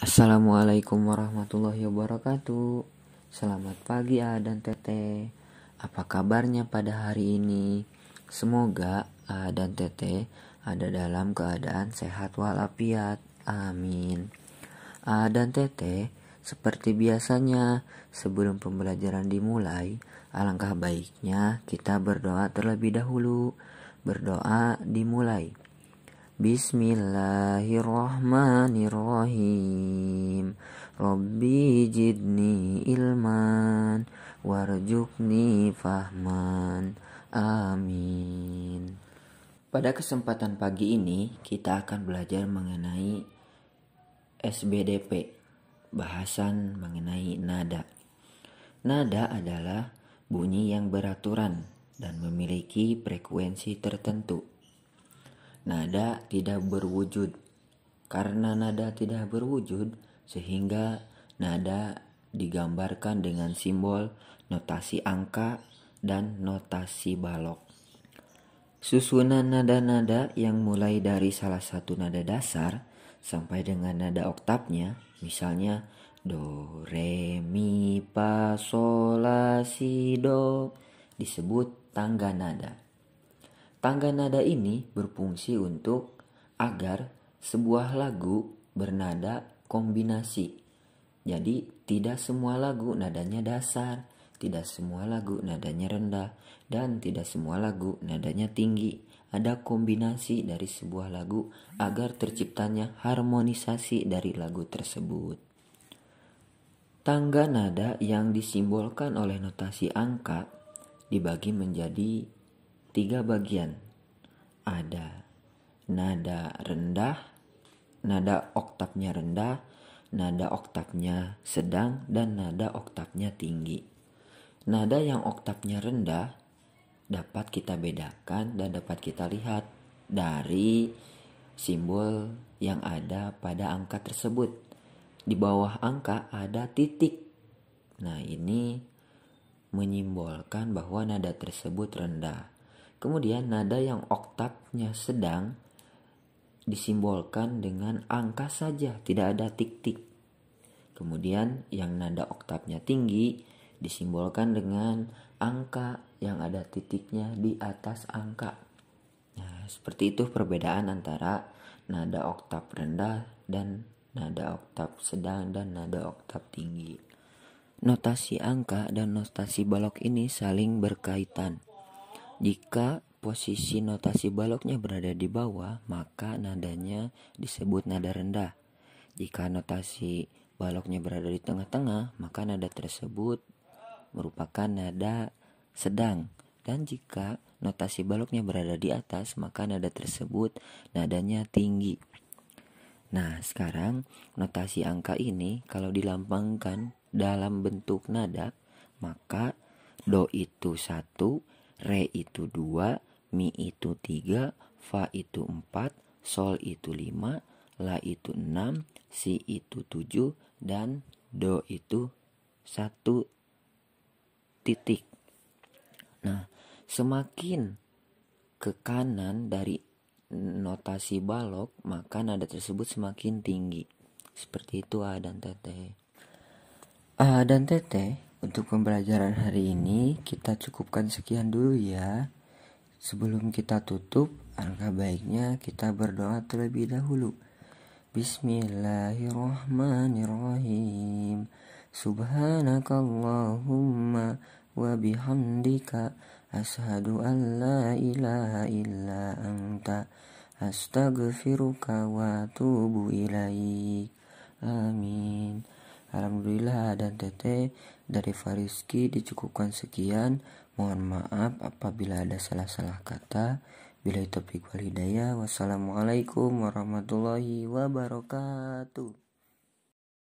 Assalamualaikum warahmatullahi wabarakatuh. Selamat pagi A dan Tete Apa kabarnya pada hari ini? Semoga A dan Tete ada dalam keadaan sehat walafiat. Amin. A dan Tete seperti biasanya sebelum pembelajaran dimulai Alangkah baiknya kita berdoa terlebih dahulu. Berdoa dimulai Bismillahirrahmanirrahim. Rabbi jidni ilman Warjukni fahman. Amin. Pada kesempatan pagi ini kita akan belajar mengenai SBDP Bahasan mengenai nada. Nada adalah bunyi yang beraturan dan memiliki frekuensi tertentu nada tidak berwujud. Karena nada tidak berwujud, sehingga nada digambarkan dengan simbol notasi angka dan notasi balok. Susunan nada-nada yang mulai dari salah satu nada dasar sampai dengan nada oktavnya, misalnya do, re, mi, fa, sol, la, si, do, disebut tangga nada. Tangga nada ini berfungsi untuk agar sebuah lagu bernada kombinasi. Jadi tidak semua lagu nadanya dasar, tidak semua lagu nadanya rendah, dan tidak semua lagu nadanya tinggi. Ada kombinasi dari sebuah lagu agar terciptanya harmonisasi dari lagu tersebut. Tangga nada yang disimbolkan oleh notasi angka dibagi menjadi tiga bagian. Ada nada rendah, nada oktavnya rendah, nada oktavnya sedang, dan nada oktavnya tinggi. Nada yang oktavnya rendah dapat kita bedakan dan dapat kita lihat dari simbol yang ada pada angka tersebut. Di bawah angka ada titik. Nah, ini menyimbolkan bahwa nada tersebut rendah. Kemudian nada yang oktavnya sedang disimbolkan dengan angka saja, tidak ada tik-tik. Kemudian yang nada oktavnya tinggi disimbolkan dengan angka yang ada titiknya di atas angka. Nah, seperti itu perbedaan antara nada oktav rendah dan nada oktav sedang dan nada oktav tinggi. Notasi angka dan notasi balok ini saling berkaitan. Jika posisi notasi baloknya berada di bawah, maka nadanya disebut nada rendah. Jika notasi baloknya berada di tengah-tengah, maka nada tersebut merupakan nada sedang. Dan jika notasi baloknya berada di atas, maka nada tersebut nadanya tinggi. Nah, sekarang notasi angka ini kalau dilambangkan dalam bentuk nada, maka do itu satu, Re itu dua, Mi itu tiga, Fa itu empat, Sol itu lima, La itu enam, Si itu tujuh, dan Do itu satu titik. Nah, semakin ke kanan dari notasi balok, maka nada tersebut semakin tinggi. Seperti itu A dan Tete. A dan Tete untuk pembelajaran hari ini kita cukupkan sekian dulu ya. Sebelum kita tutup, alangkah baiknya kita berdoa terlebih dahulu. Bismillahirrahmanirrahim. Subhanakallahumma wa bihamdika ashadu an la ilaha illa anta astaghfiruka wa atubu ilaik. Amin. Alhamdulillah dan Tete dari Fariski dicukupkan sekian. Mohon maaf apabila ada salah-salah kata. Bila itu wal hidayah. Wassalamualaikum warahmatullahi wabarakatuh.